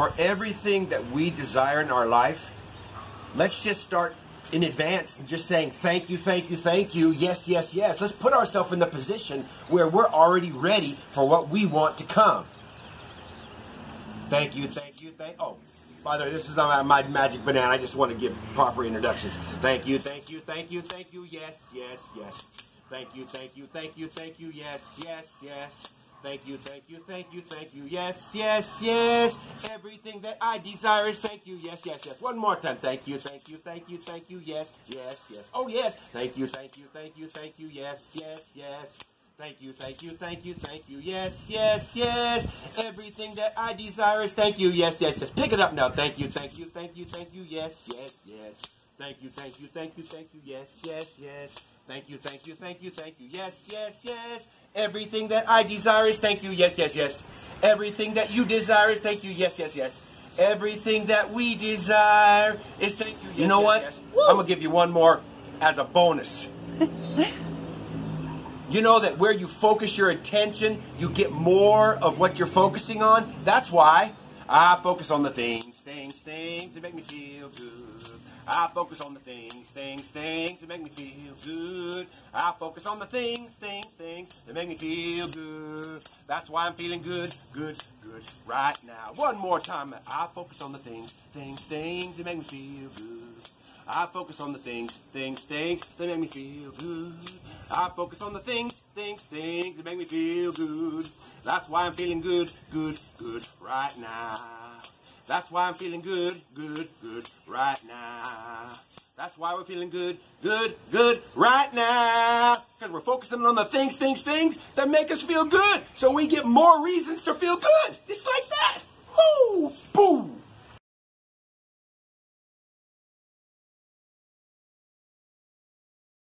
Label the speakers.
Speaker 1: for everything that we desire in our life, let's just start in advance and just saying thank you, thank you, thank you, yes, yes, yes. Let's put ourselves in the position where we're already ready for what we want to come. Thank you, thank you, thank. Oh, by the way, this is my, my magic banana. I just want to give proper introductions. Thank you, thank you, thank you, thank you, yes, yes, yes. Thank you, thank you, thank you, thank you, yes, yes, yes. Thank you, thank you, thank you, thank you. Yes, yes, yes. Everything that I desire is thank you. Yes, yes, yes. One more time. Thank you, thank you, thank you, thank you. Yes, yes, yes. Oh, yes. Thank you, thank you, thank you, thank you. Yes, yes, yes. Thank you, thank you, thank you, thank you. Yes, yes, yes. Everything that I desire is thank you. Yes, yes, yes. Pick it up now. Thank you, thank you, thank you, thank you. Yes, yes, yes. Thank you, thank you, thank you, thank you. Yes, yes, yes. Thank you, thank you, thank you, thank you. Yes, yes, yes. Everything that I desire is thank you. Yes, yes, yes. Everything that you desire is thank you. Yes, yes, yes. Everything that we desire is thank you. Yes, you know yes, what? Yes. I'm going to give you one more as a bonus. you know that where you focus your attention, you get more of what you're focusing on? That's why I focus on the things, things, things that make me feel good. I focus on the things, things, things that make me feel good. I focus on the things, things, things that make me feel good. That's why I'm feeling good, good, good right now. One more time. I focus on the things, things, things that make me feel good. I focus on the things, things, things that make me feel good. I focus on the things, things, things that make me feel good. That's why I'm feeling good, good, good right now. That's why I'm feeling good, good, good right now. That's why we're feeling good, good, good right now. Because we're focusing on the things, things, things that make us feel good. So we get more reasons to feel good. Just like that.